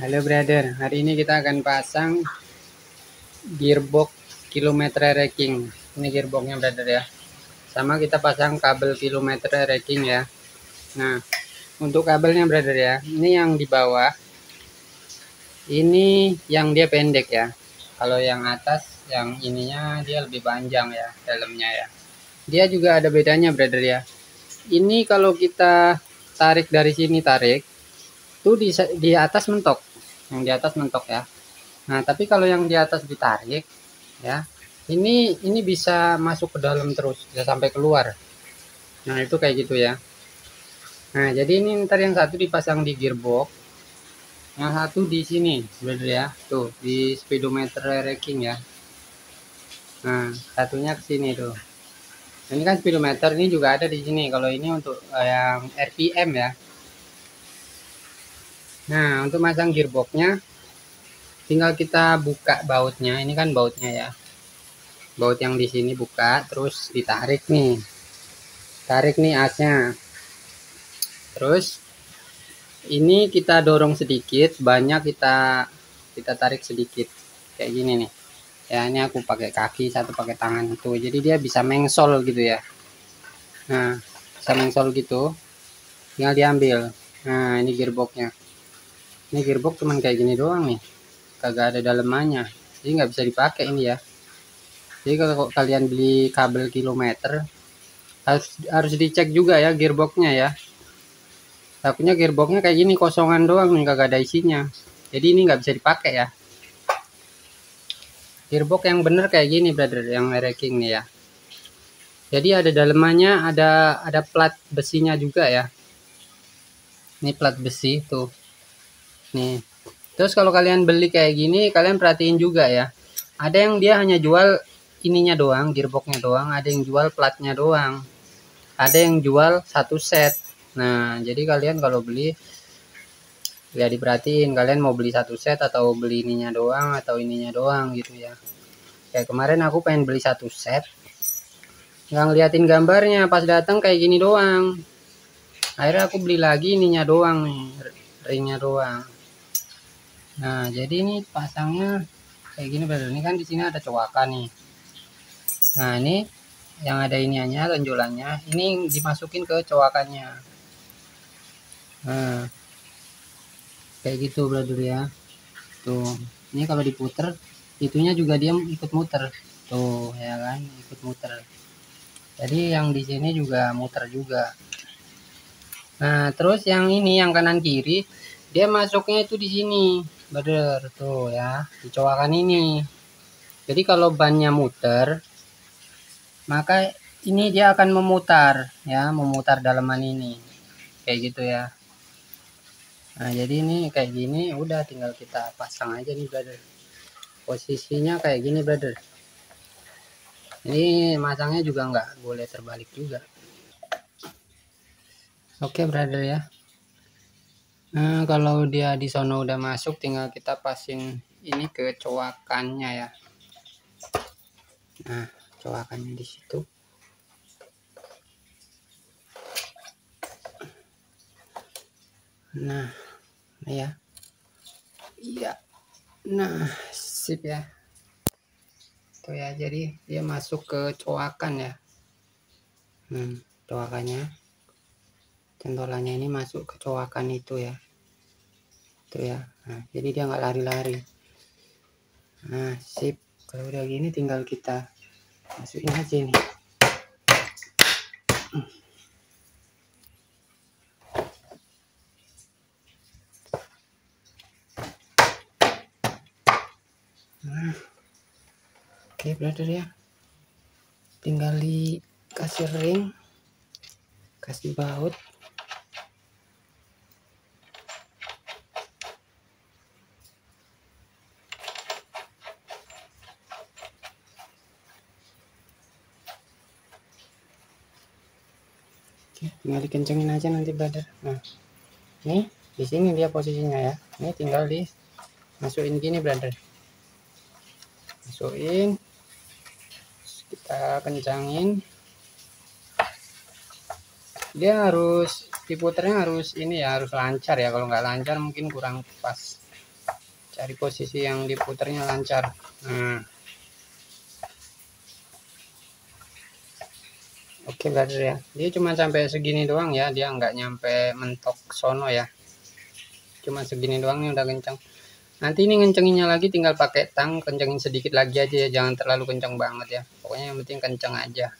Halo brother, hari ini kita akan pasang gearbox kilometer racking. Ini gearboxnya brother ya. Sama kita pasang kabel kilometer racking ya. Nah, untuk kabelnya brother ya. Ini yang di bawah. Ini yang dia pendek ya. Kalau yang atas yang ininya dia lebih panjang ya dalamnya ya. Dia juga ada bedanya brother ya. Ini kalau kita tarik dari sini tarik tuh di, di atas mentok. Yang di atas mentok ya. Nah tapi kalau yang di atas ditarik ya ini ini bisa masuk ke dalam terus bisa sampai keluar. Nah itu kayak gitu ya. Nah jadi ini ntar yang satu dipasang di gearbox yang satu di sini brother ya. Tuh di speedometer racking ya. Nah satunya ke sini tuh. Ini kan speedometer ini juga ada di sini. Kalau ini untuk eh, yang RPM ya Nah, untuk masang gearboxnya tinggal kita buka bautnya. Ini kan bautnya ya. Baut yang di sini buka, terus ditarik nih. Tarik nih asnya. Terus ini kita dorong sedikit, banyak kita kita tarik sedikit. Kayak gini nih. Ya, ini aku pakai kaki, satu pakai tangan tuh. Jadi dia bisa mengsol gitu ya. Nah, bisa mengsol gitu. Tinggal diambil. Nah, ini gearboxnya ini gearbox cuman kayak gini doang nih. Kagak ada dalemannya. Jadi nggak bisa dipakai ini ya. Jadi kalau kalian beli kabel kilometer harus harus dicek juga ya gearboxnya ya. Takutnya gearboxnya kayak gini kosongan doang nih kagak ada isinya. Jadi ini nggak bisa dipakai ya. Gearbox yang bener kayak gini brother yang racking nih ya. Jadi ada dalemannya ada ada plat besinya juga ya. Ini plat besi tuh nih. Terus kalau kalian beli kayak gini kalian perhatiin juga ya. Ada yang dia hanya jual ininya doang gearboxnya doang ada yang jual platnya doang. Ada yang jual satu set. Nah jadi kalian kalau beli ya diperhatiin kalian mau beli satu set atau beli ininya doang atau ininya doang gitu ya. Kayak kemarin aku pengen beli satu set. Nggak ngeliatin gambarnya pas datang kayak gini doang. Akhirnya aku beli lagi ininya doang nih ringnya doang Nah, jadi ini pasangnya kayak gini brother. Ini kan di sini ada cowakan nih. Nah, ini yang ada iniannya, tonjolannya, ini dimasukin ke cowakannya. Nah, kayak gitu brother ya. Tuh, ini kalau diputer, itunya juga dia ikut muter. Tuh, ya kan, ikut muter. Jadi yang di sini juga muter juga. Nah, terus yang ini yang kanan kiri, dia masuknya itu di sini Bener tuh ya, dicowakan ini. Jadi kalau bannya muter, maka ini dia akan memutar ya, memutar dalaman ini. Kayak gitu ya. Nah, jadi ini kayak gini udah tinggal kita pasang aja nih, brother. Posisinya kayak gini, brother. Ini masangnya juga nggak boleh terbalik juga. Oke, brother ya. Nah, kalau dia di sono udah masuk tinggal kita pasang ini ke cowakannya ya. Nah, cowakannya di situ. Nah, ya. Iya. Nah, sip ya. Tuh ya, jadi dia masuk ke cowakan ya. Hmm, cowakannya centolannya ini masuk ke cowakan itu ya. Itu ya. Nah, jadi dia nggak lari-lari. Nah sip. Kalau udah gini tinggal kita masukin aja nih. Nah oke okay, brother ya. Tinggal dikasih ring kasih baut Tinggal dikencengin aja nanti brother nah ini di sini dia posisinya ya. Ini tinggal di masukin gini brother. Masukin kita kencangin. Dia harus diputernya harus ini ya harus lancar ya. Kalau nggak lancar mungkin kurang pas. Cari posisi yang diputarnya lancar. Nah oke brother ya. Dia cuma sampai segini doang ya. Dia nggak nyampe mentok sono ya. Cuma segini doang nih udah kencang nanti ini ngencenginnya lagi tinggal pakai tang kencengin sedikit lagi aja ya. Jangan terlalu kencang banget ya. Pokoknya yang penting kencang aja